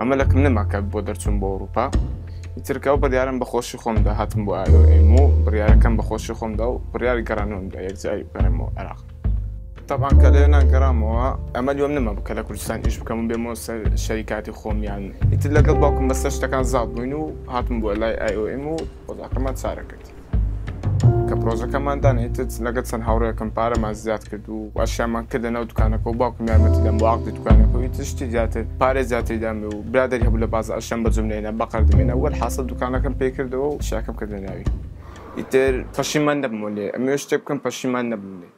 ئەمە لەکم نەماکات بۆ دەرچوون بۆ ئەوروپا ترکەو بەدیارم بەخۆشی خۆمدا هاتم بۆ ئایم و بڕیارەکەم بەخۆشی خۆمدا و بڕیاری گەرانوندا یەکجایی بەرمەوە عراق تاپان کە لە نان گەرامەوە ئەمە لەم نەمە بکە لە کوردستان ئیش بکەم بێمەوە سەر شەریکاتی خۆمیان ئیتر لەگەڵ باوکم بەسەر شتەکان زاد بووین و هاتم بۆ لای ئایOM و بۆداقەمە چارەکەی ڕۆژەکەماندان هیچت لەگە چەند هاوڕێکم پارەمان زیاد کرد و ئەشیامان کردە نەو دوکانەکە و باوکم یارمەتی دەم واقعی دوکانەکەی تشتی زیاتر پارێ زیاتری دام و برادری هەبوو لە باز ئەشەم بە جملێنە بەقەردمێنە وەر حاصل دوکانەکەم پێ کردەوە و شاکەم کردە ناوی ئیتر پەشیمان نەبمۆلێ ئەمێ شتێ بکەم پەشیمان نەبمێ